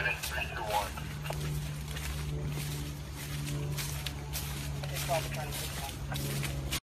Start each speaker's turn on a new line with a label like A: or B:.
A: landing 321.
B: Okay, 12 to